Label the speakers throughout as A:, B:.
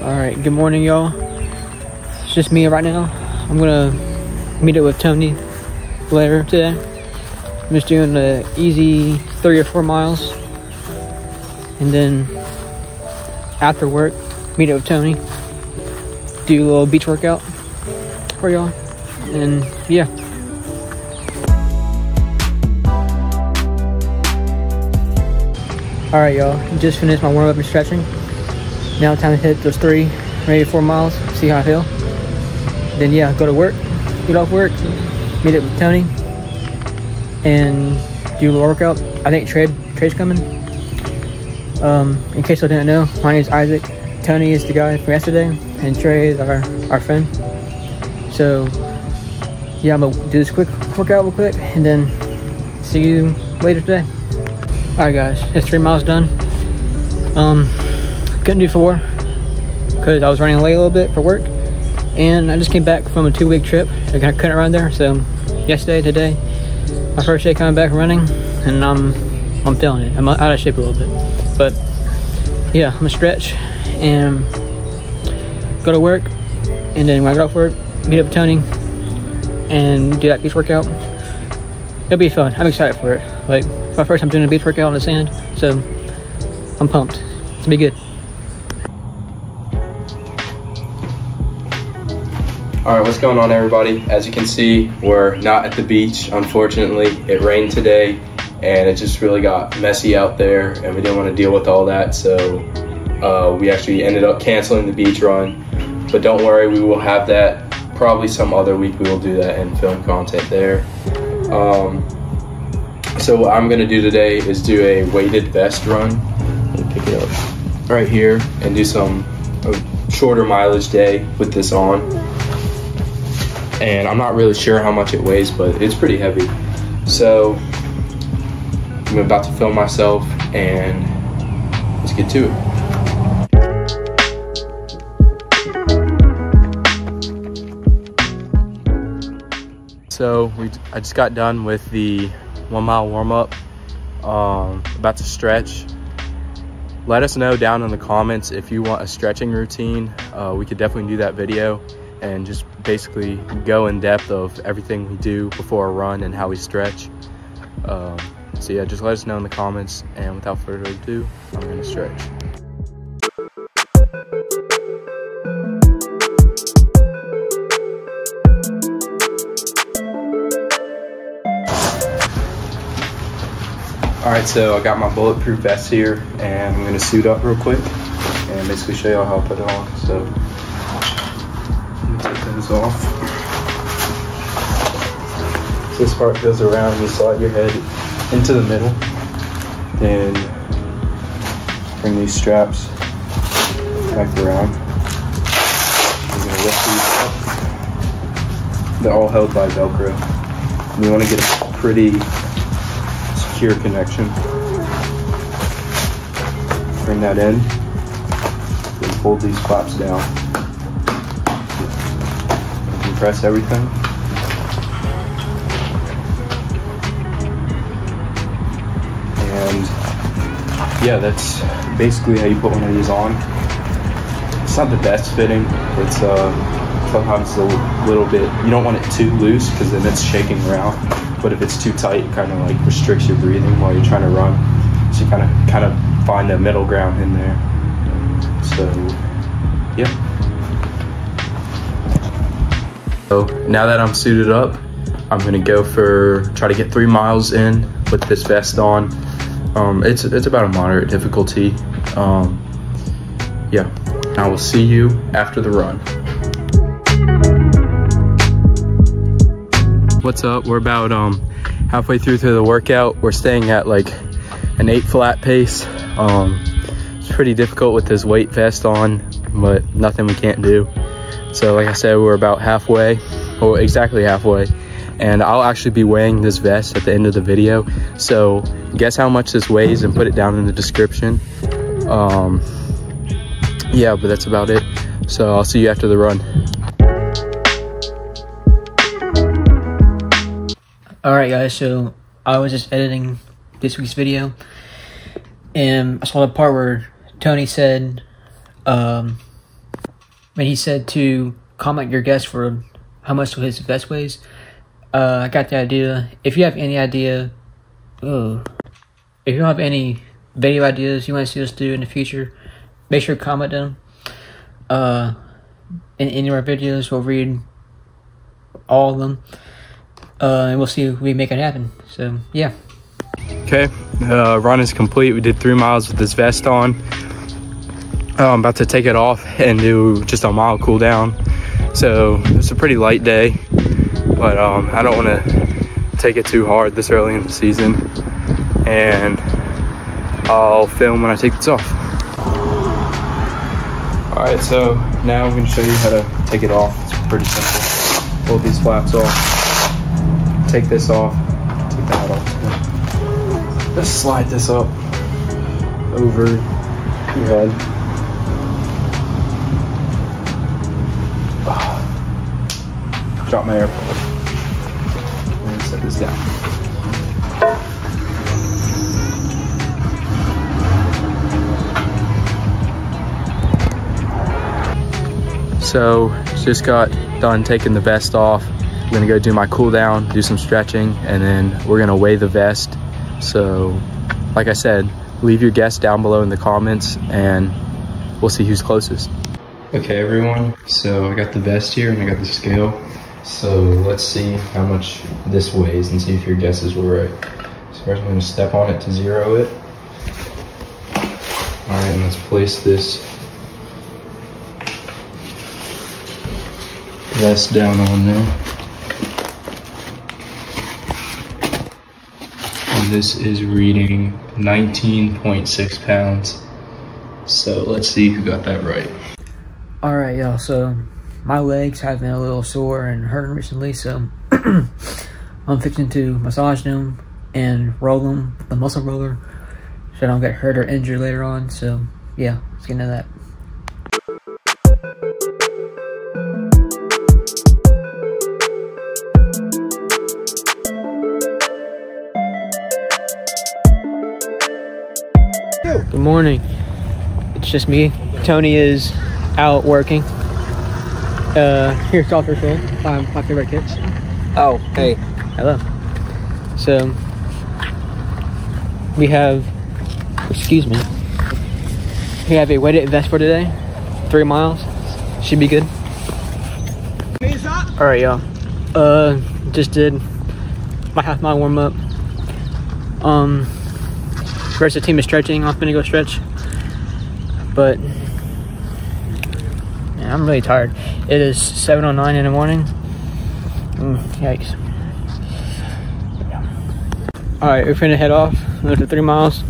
A: All right, good morning, y'all. It's just me right now. I'm gonna meet up with Tony later today. I'm just doing the easy three or four miles, and then after work, meet up with Tony, do a little beach workout for y'all, and yeah. All right, y'all. Just finished my warm up and stretching. Now time to hit those three, maybe four miles. See how I feel. Then yeah, go to work. Get off work. Meet up with Tony, and do a little workout. I think Trey Trey's coming. Um, in case I didn't know, my name is Isaac. Tony is the guy from yesterday, and Trey is our our friend. So yeah, I'm gonna do this quick workout real quick, and then see you later today. Alright guys, it's three miles done. Um, couldn't do four because I was running late a little bit for work. And I just came back from a two week trip. I couldn't run there, so yesterday, today, my first day coming back running, and I'm I'm feeling it. I'm out of shape a little bit. But yeah, I'm gonna stretch and go to work, and then when I get off work, meet up with Tony and do that beach workout. It'll be fun. I'm excited for it. Like my first time doing a beach workout on the sand, so I'm pumped. It's gonna be good.
B: All right, what's going on, everybody? As you can see, we're not at the beach. Unfortunately, it rained today, and it just really got messy out there, and we didn't want to deal with all that. So uh, we actually ended up canceling the beach run. But don't worry, we will have that probably some other week. We will do that and film content there. Um, so what I'm gonna do today is do a weighted vest run. Pick it up right here and do some shorter mileage day with this on and I'm not really sure how much it weighs, but it's pretty heavy. So I'm about to film myself and let's get to it. So we, I just got done with the one mile warm up, um, about to stretch. Let us know down in the comments if you want a stretching routine. Uh, we could definitely do that video and just basically go in depth of everything we do before a run and how we stretch. Um, so yeah, just let us know in the comments. And without further ado, I'm gonna stretch. All right, so I got my bulletproof vest here and I'm gonna suit up real quick and basically show y'all how I put it on. So those off. This part goes around, you slide your head into the middle, then bring these straps back around. You're gonna lift these up. They're all held by Velcro. And you wanna get a pretty secure connection. Bring that in, then fold these flaps down press everything. And yeah, that's basically how you put one of these on. It's not the best fitting. It's uh, sometimes a little bit, you don't want it too loose because then it's shaking around. But if it's too tight, it kind of like restricts your breathing while you're trying to run. So you kind of kind of find a middle ground in there. So yeah. So now that I'm suited up, I'm gonna go for try to get three miles in with this vest on. Um, it's it's about a moderate difficulty. Um, yeah, I will see you after the run. What's up? We're about um, halfway through to the workout. We're staying at like an eight flat pace. Um, it's pretty difficult with this weight vest on, but nothing we can't do. So like I said, we're about halfway, or exactly halfway. And I'll actually be weighing this vest at the end of the video. So guess how much this weighs and put it down in the description. Um, yeah, but that's about it. So I'll see you after the run.
A: Alright guys, so I was just editing this week's video. And I saw the part where Tony said, um, when he said to comment your guess for how much his vest weighs. Uh, I got the idea. If you have any idea, oh, if you have any video ideas you want to see us do in the future, make sure to comment them. Uh, in any of our videos, we'll read all of them. Uh, and we'll see if we make it happen. So, yeah.
B: Okay, uh, run is complete. We did three miles with this vest on. Uh, I'm about to take it off and do just a mile cool down. So it's a pretty light day, but um, I don't want to take it too hard this early in the season. And I'll film when I take this off. All right, so now I'm gonna show you how to take it off. It's pretty simple. Pull these flaps off, take this off, take that off. Just slide this up over your head. Drop my AirPod. And set this down. So just got done taking the vest off. I'm gonna go do my cool down, do some stretching, and then we're gonna weigh the vest. So like I said, leave your guess down below in the comments and we'll see who's closest. Okay everyone, so I got the vest here and I got the scale. So let's see how much this weighs and see if your guesses were right. So first I'm gonna step on it to zero it. All right, and let's place this vest down on there. And this is reading 19.6 pounds. So let's see who got that right.
A: Alright, y'all, so my legs have been a little sore and hurting recently, so I'm fixing to massage them and roll them with the muscle roller so I don't get hurt or injured later on. So, yeah, let's get into that. Good morning. It's just me. Tony is out working. Uh, here's Dr. Phil, my, my favorite kids.
C: Oh, hey.
A: Hello. So, we have, excuse me, we have a weighted vest for today. Three miles. Should be good. Alright, y'all. Uh, just did my half mile warm up. Um, rest of the team is stretching. I'm gonna go stretch. But, yeah, I'm really tired. It is 7.09 in the morning. Mm, yikes. All right, we're gonna head off another three miles.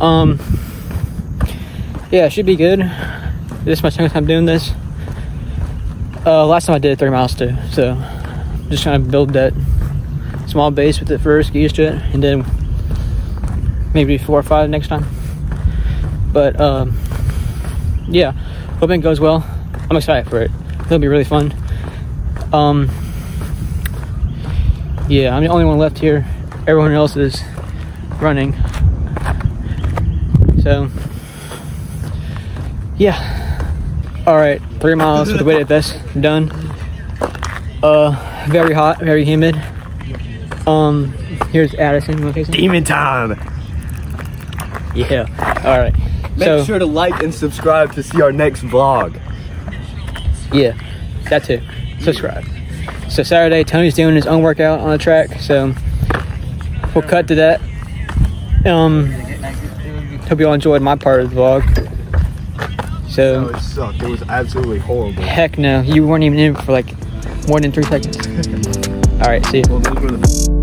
A: Um, yeah, it should be good. This is my second time doing this. Uh, last time I did three miles too, so just trying to build that small base with it first, get used to it, and then maybe four or five next time. But um, yeah, hope it goes well. I'm excited for it. It'll be really fun. Um, yeah, I'm the only one left here. Everyone else is running. So, yeah. All right, three miles with the weighted vest done. Uh, very hot, very humid. Um, here's Addison. You wanna say something?
C: Demon time.
A: Yeah. All right.
C: Make
A: so,
C: sure to like and subscribe to see our next vlog.
A: Yeah, that too. Subscribe. So Saturday, Tony's doing his own workout on the track, so we'll cut to that. Um, hope you all enjoyed my part of the vlog. So,
C: it sucked. It was absolutely horrible.
A: heck no, you weren't even in for like more than three seconds. all right, see you.